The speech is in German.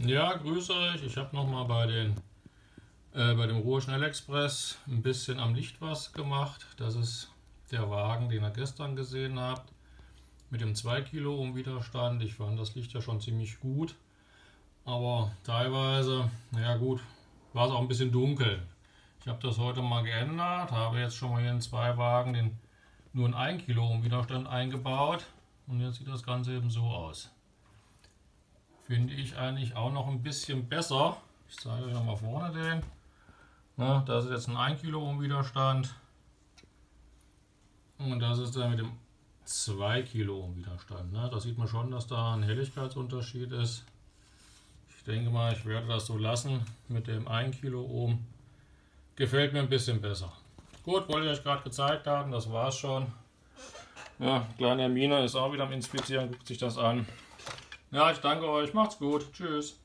Ja, grüße euch. Ich habe nochmal bei, äh, bei dem Ruhr Schnellexpress ein bisschen am Licht was gemacht. Das ist der Wagen, den ihr gestern gesehen habt, mit dem 2 Kilo Ohm Widerstand. Ich fand das Licht ja schon ziemlich gut, aber teilweise, naja gut, war es auch ein bisschen dunkel. Ich habe das heute mal geändert, habe jetzt schon mal hier in zwei Wagen den nur einen 1 Kilo Ohm Widerstand eingebaut und jetzt sieht das Ganze eben so aus finde ich eigentlich auch noch ein bisschen besser. Ich zeige euch nochmal vorne den. Na, das ist jetzt ein 1 Kilo Ohm Widerstand. Und das ist dann mit dem 2 Kilo Ohm Widerstand. Ne? Da sieht man schon, dass da ein Helligkeitsunterschied ist. Ich denke mal, ich werde das so lassen mit dem 1 Kilo Ohm. Gefällt mir ein bisschen besser. Gut, wollte ich euch gerade gezeigt haben, das war's schon. Ja, kleine Hermine ist auch wieder am Inspizieren, guckt sich das an. Ja, ich danke euch. Macht's gut. Tschüss.